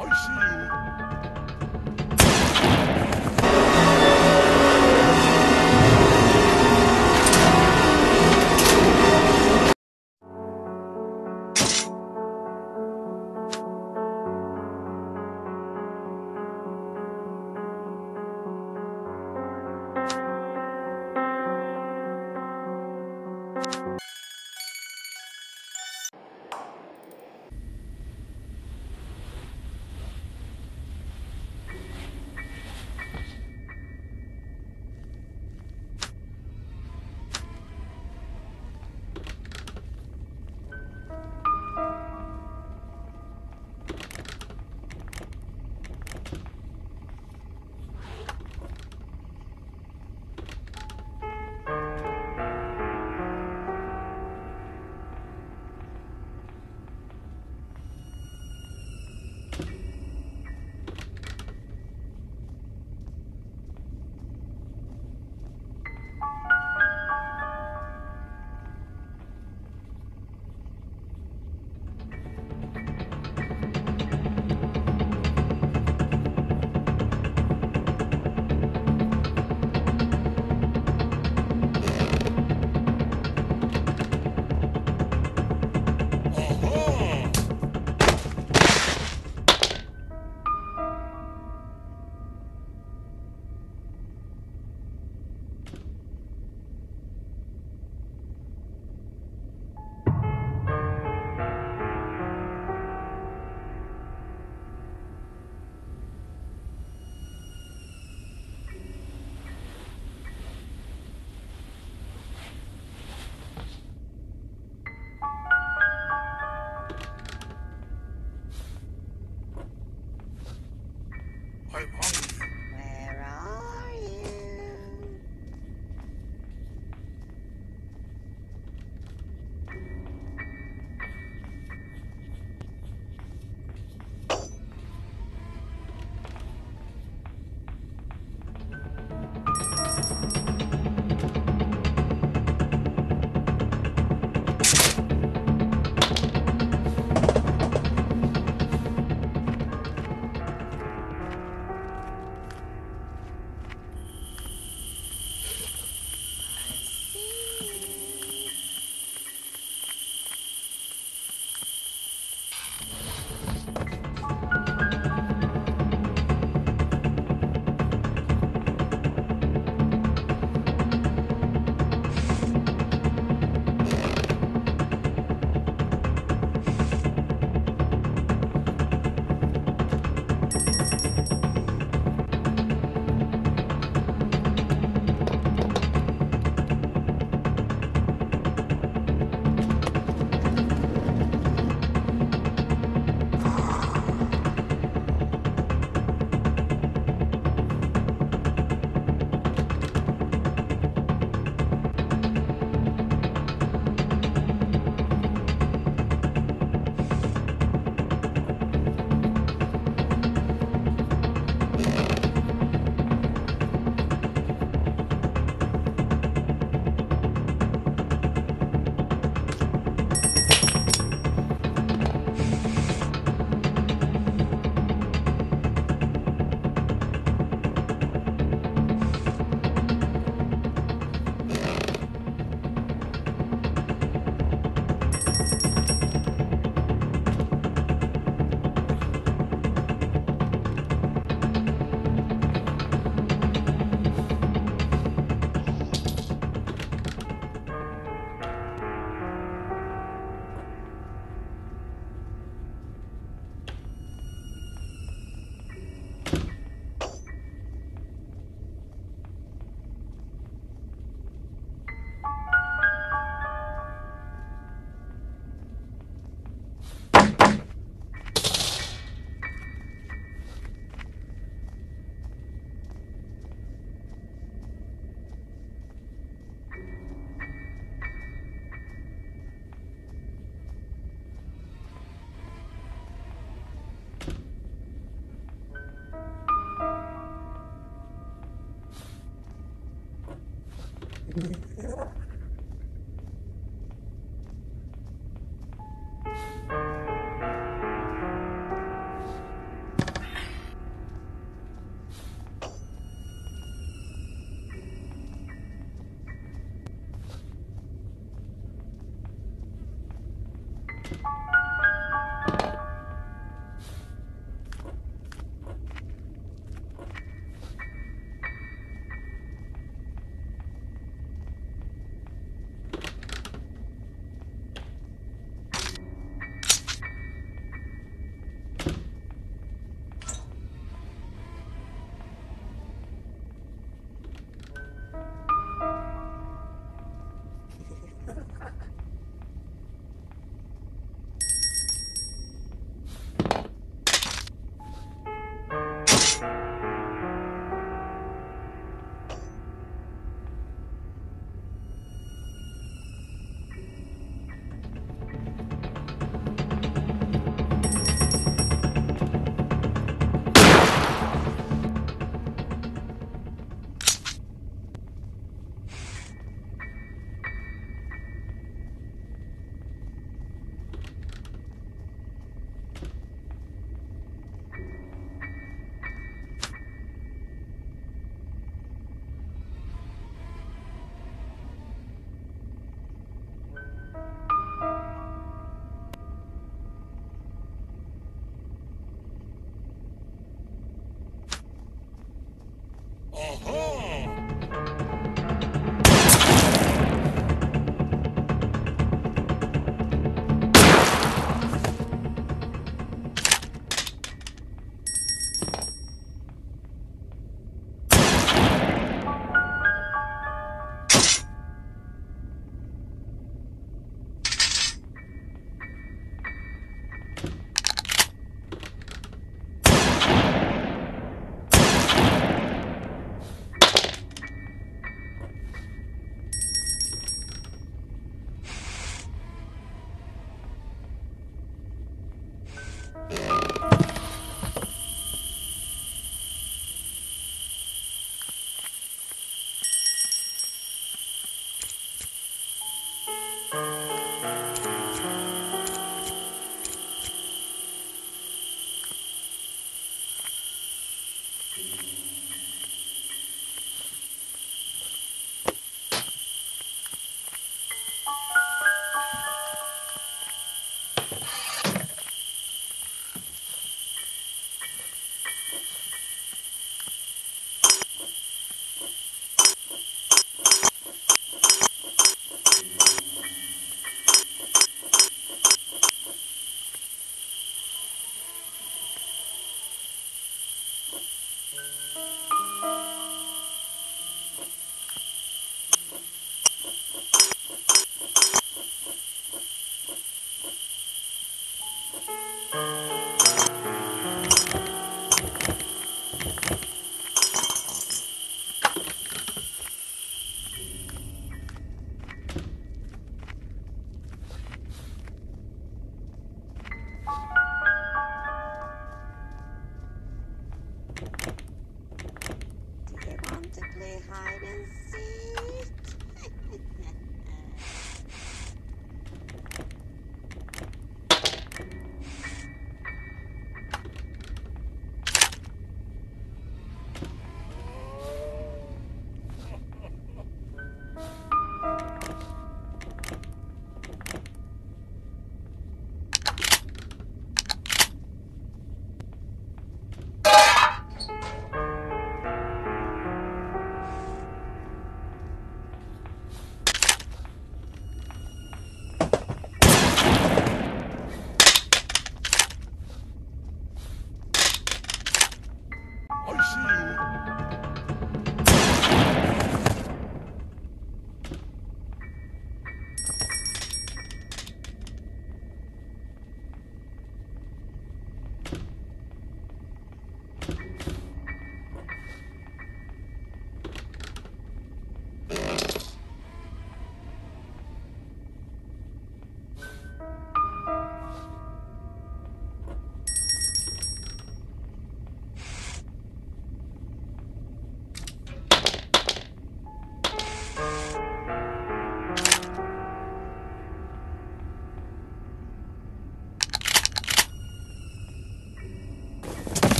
I see you.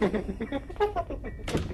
ハハハハ!